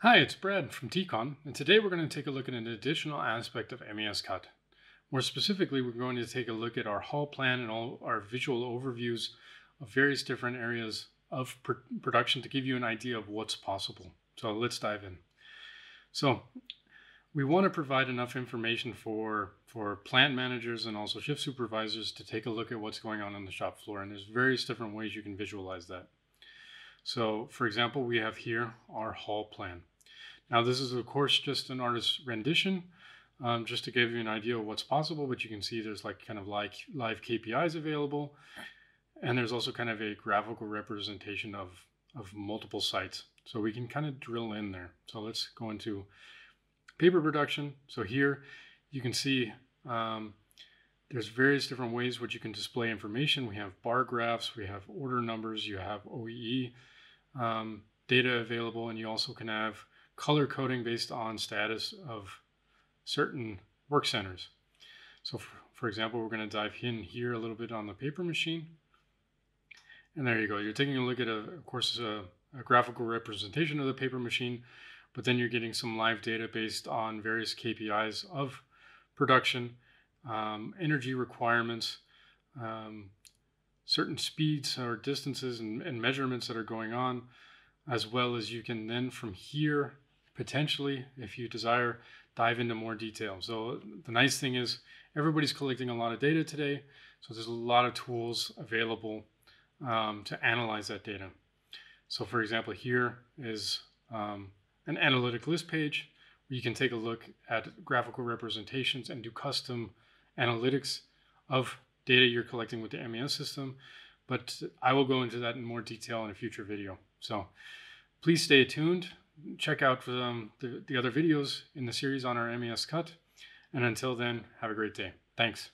Hi, it's Brad from TCON, and today we're going to take a look at an additional aspect of MES CAT. More specifically, we're going to take a look at our hall plan and all our visual overviews of various different areas of pr production to give you an idea of what's possible. So let's dive in. So we want to provide enough information for, for plant managers and also shift supervisors to take a look at what's going on on the shop floor, and there's various different ways you can visualize that. So for example, we have here our hall plan. Now this is of course just an artist's rendition, um, just to give you an idea of what's possible, but you can see there's like kind of like live KPIs available. And there's also kind of a graphical representation of, of multiple sites. So we can kind of drill in there. So let's go into paper production. So here you can see um, there's various different ways which you can display information. We have bar graphs, we have order numbers, you have OEE, um, data available, and you also can have color coding based on status of certain work centers. So for, for example, we're going to dive in here a little bit on the paper machine. And there you go. You're taking a look at, a, of course, a, a graphical representation of the paper machine, but then you're getting some live data based on various KPIs of production, um, energy requirements, um, certain speeds or distances and, and measurements that are going on, as well as you can then from here, potentially, if you desire, dive into more detail. So the nice thing is everybody's collecting a lot of data today. So there's a lot of tools available um, to analyze that data. So for example, here is um, an analytic list page where you can take a look at graphical representations and do custom analytics of data you're collecting with the MES system, but I will go into that in more detail in a future video. So please stay tuned. Check out um, the, the other videos in the series on our MES CAT. And until then, have a great day. Thanks.